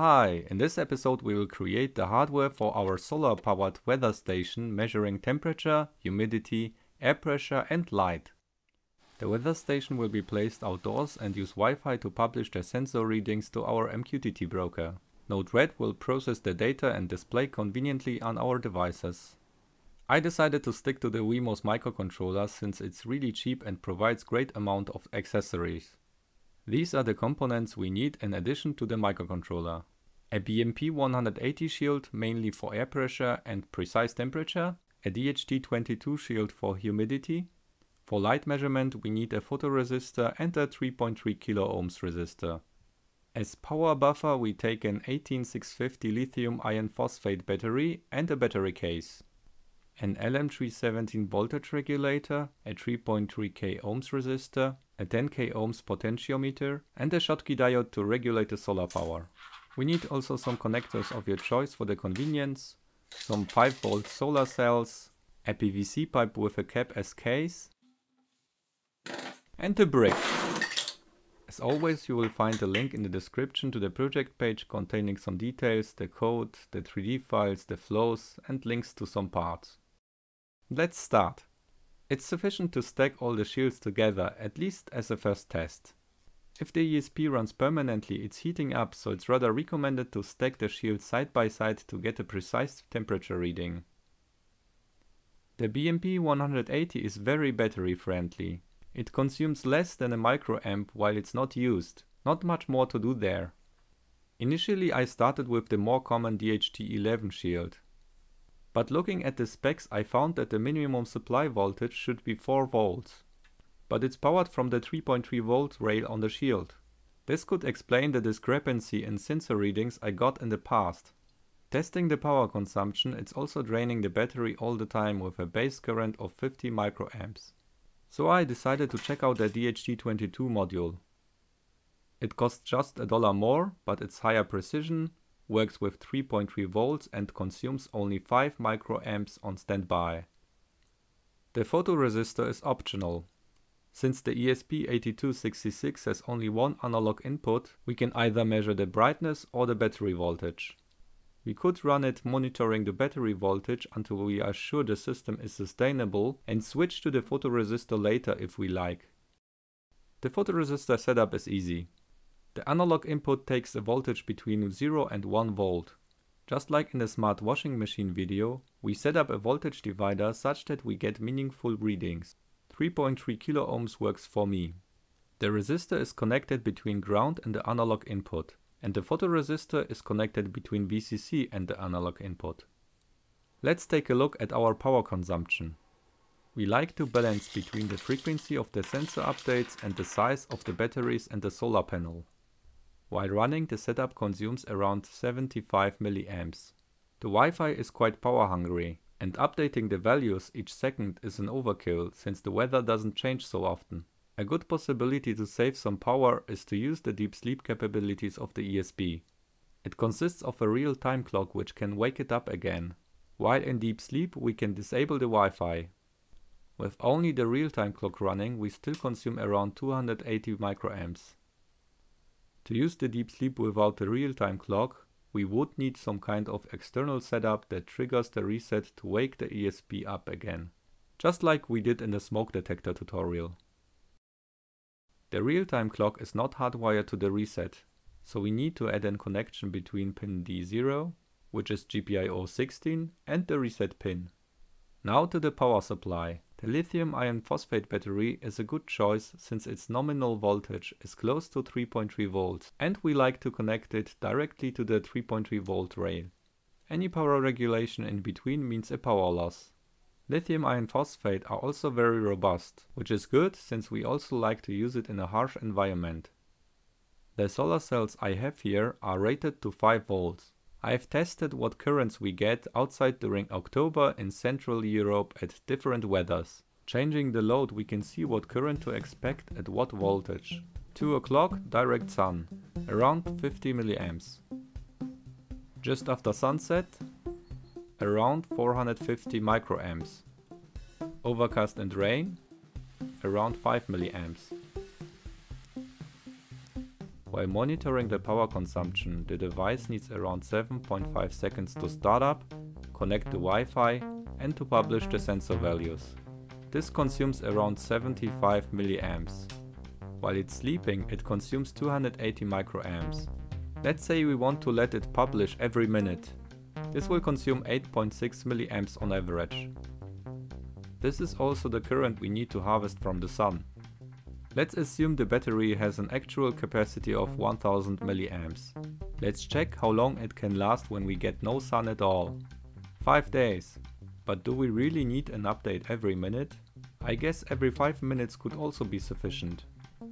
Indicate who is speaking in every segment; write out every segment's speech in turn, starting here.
Speaker 1: Hi, in this episode we will create the hardware for our solar powered weather station measuring temperature, humidity, air pressure and light. The weather station will be placed outdoors and use Wi-Fi to publish the sensor readings to our MQTT broker. Node-RED will process the data and display conveniently on our devices. I decided to stick to the Wemos microcontroller since it's really cheap and provides great amount of accessories. These are the components we need in addition to the microcontroller. A BMP180 shield mainly for air pressure and precise temperature, a DHT22 shield for humidity. For light measurement we need a photoresistor and a 3.3 kilo ohms resistor. As power buffer we take an 18650 lithium iron phosphate battery and a battery case an LM317 voltage regulator, a 3.3k ohms resistor, a 10k ohms potentiometer and a Schottky diode to regulate the solar power. We need also some connectors of your choice for the convenience, some 5 volt solar cells, a PVC pipe with a cap as case and a brick. As always you will find a link in the description to the project page containing some details, the code, the 3D files, the flows and links to some parts. Let's start. It's sufficient to stack all the shields together, at least as a first test. If the ESP runs permanently, it's heating up, so it's rather recommended to stack the shields side by side to get a precise temperature reading. The BMP180 is very battery friendly. It consumes less than a microamp while it's not used. Not much more to do there. Initially I started with the more common DHT11 shield. But looking at the specs I found that the minimum supply voltage should be 4 volts. But it's powered from the 3.3 volt rail on the shield. This could explain the discrepancy in sensor readings I got in the past. Testing the power consumption, it's also draining the battery all the time with a base current of 50 microamps. So I decided to check out the DHT22 module. It costs just a dollar more, but it's higher precision, works with 3.3 volts and consumes only 5 microamps on standby. The photoresistor is optional. Since the ESP8266 has only one analog input, we can either measure the brightness or the battery voltage. We could run it monitoring the battery voltage until we are sure the system is sustainable and switch to the photoresistor later if we like. The photoresistor setup is easy. The analog input takes a voltage between 0 and 1 volt. Just like in the smart washing machine video, we set up a voltage divider such that we get meaningful readings. 3.3 kilo ohms works for me. The resistor is connected between ground and the analog input, and the photoresistor is connected between VCC and the analog input. Let's take a look at our power consumption. We like to balance between the frequency of the sensor updates and the size of the batteries and the solar panel. While running, the setup consumes around 75 mA. The Wi-Fi is quite power hungry, and updating the values each second is an overkill since the weather doesn't change so often. A good possibility to save some power is to use the deep sleep capabilities of the ESP. It consists of a real-time clock which can wake it up again. While in deep sleep we can disable the Wi-Fi. With only the real-time clock running we still consume around 280 microamps. To use the deep sleep without the real-time clock, we would need some kind of external setup that triggers the reset to wake the ESP up again. Just like we did in the smoke detector tutorial. The real-time clock is not hardwired to the reset, so we need to add a connection between pin D0, which is GPIO 16, and the reset pin. Now to the power supply. The lithium iron phosphate battery is a good choice since its nominal voltage is close to 3.3 volts and we like to connect it directly to the 3.3 volt rail. Any power regulation in between means a power loss. Lithium iron phosphate are also very robust, which is good since we also like to use it in a harsh environment. The solar cells I have here are rated to 5 volts. I have tested what currents we get outside during October in Central Europe at different weathers. Changing the load we can see what current to expect at what voltage. 2 o'clock direct sun, around 50 milliamps. Just after sunset, around 450 microamps. Overcast and rain, around 5 milliamps. While monitoring the power consumption, the device needs around 7.5 seconds to start up, connect to Wi-Fi and to publish the sensor values. This consumes around 75 milliamps. While it's sleeping, it consumes 280 microamps. Let's say we want to let it publish every minute. This will consume 8.6 milliamps on average. This is also the current we need to harvest from the sun. Let's assume the battery has an actual capacity of 1000 milliamps. Let's check how long it can last when we get no sun at all. 5 days. But do we really need an update every minute? I guess every 5 minutes could also be sufficient.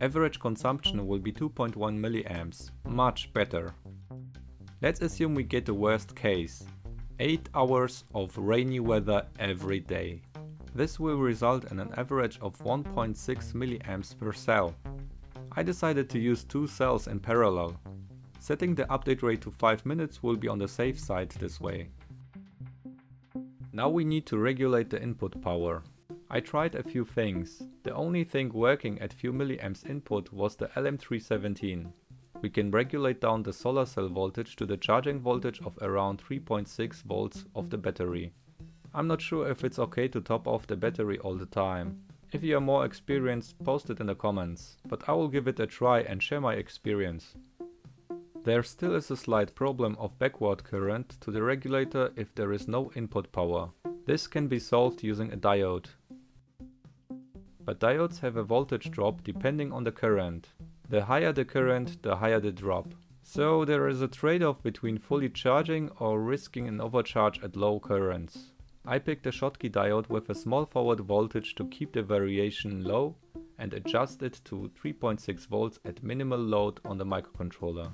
Speaker 1: Average consumption will be 2.1 milliamps, much better. Let's assume we get the worst case. 8 hours of rainy weather every day. This will result in an average of 1.6 milliamps per cell. I decided to use two cells in parallel. Setting the update rate to 5 minutes will be on the safe side this way. Now we need to regulate the input power. I tried a few things. The only thing working at few milliamps input was the LM317. We can regulate down the solar cell voltage to the charging voltage of around 3.6 volts of the battery. I'm not sure if it's okay to top off the battery all the time. If you are more experienced, post it in the comments, but I will give it a try and share my experience. There still is a slight problem of backward current to the regulator if there is no input power. This can be solved using a diode. But diodes have a voltage drop depending on the current. The higher the current, the higher the drop. So there is a trade-off between fully charging or risking an overcharge at low currents. I picked a Schottky diode with a small forward voltage to keep the variation low and adjust it to 3.6 volts at minimal load on the microcontroller.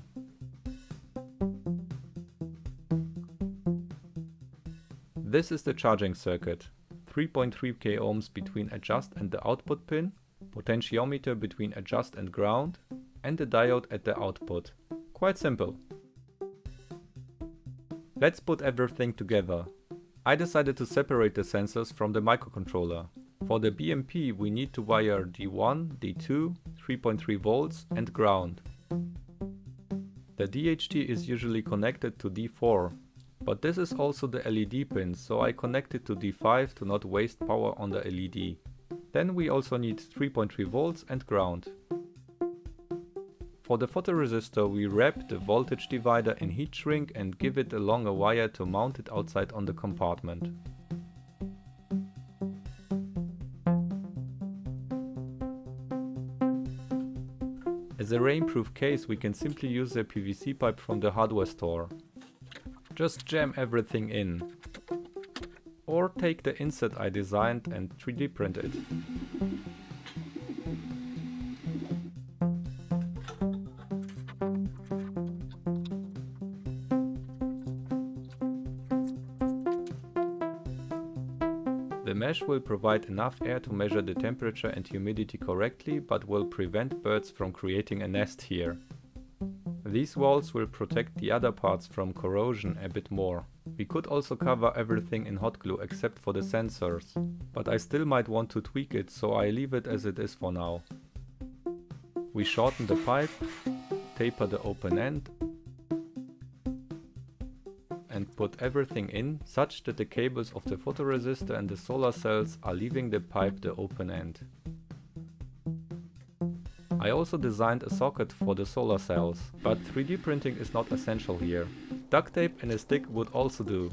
Speaker 1: This is the charging circuit. 3.3k ohms between adjust and the output pin, potentiometer between adjust and ground, and the diode at the output. Quite simple. Let's put everything together. I decided to separate the sensors from the microcontroller. For the BMP we need to wire D1, D2, 3.3 volts and ground. The DHT is usually connected to D4, but this is also the LED pin, so I connect it to D5 to not waste power on the LED. Then we also need 3.3 volts and ground. For the photoresistor we wrap the voltage divider in heat shrink and give it a longer wire to mount it outside on the compartment. As a rainproof case we can simply use a PVC pipe from the hardware store. Just jam everything in. Or take the insert I designed and 3D print it. The mesh will provide enough air to measure the temperature and humidity correctly, but will prevent birds from creating a nest here. These walls will protect the other parts from corrosion a bit more. We could also cover everything in hot glue except for the sensors, but I still might want to tweak it so I leave it as it is for now. We shorten the pipe, taper the open end and put everything in such that the cables of the photoresistor and the solar cells are leaving the pipe the open end. I also designed a socket for the solar cells, but 3D printing is not essential here. Duct tape and a stick would also do.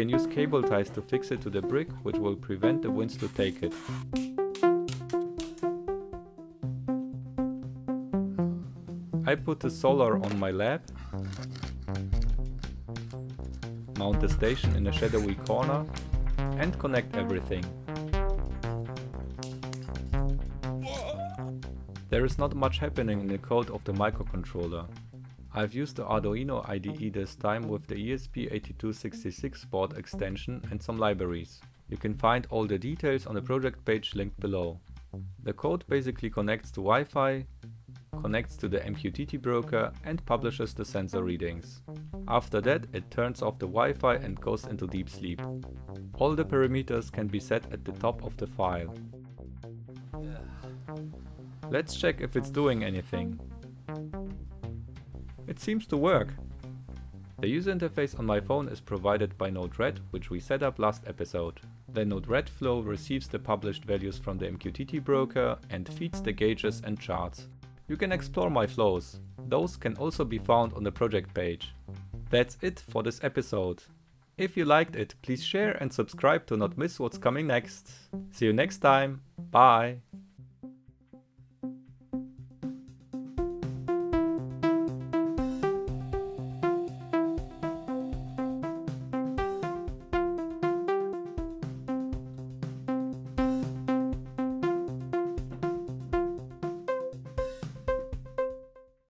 Speaker 1: Can use cable ties to fix it to the brick, which will prevent the winds to take it. I put the solar on my lab, mount the station in a shadowy corner and connect everything. There is not much happening in the code of the microcontroller. I've used the Arduino IDE this time with the ESP8266 board extension and some libraries. You can find all the details on the project page linked below. The code basically connects to Wi-Fi, connects to the MQTT broker and publishes the sensor readings. After that it turns off the Wi-Fi and goes into deep sleep. All the parameters can be set at the top of the file. Let's check if it's doing anything. It seems to work. The user interface on my phone is provided by Node-RED, which we set up last episode. The Node-RED flow receives the published values from the MQTT broker and feeds the gauges and charts. You can explore my flows. Those can also be found on the project page. That's it for this episode. If you liked it, please share and subscribe to not miss what's coming next. See you next time. Bye.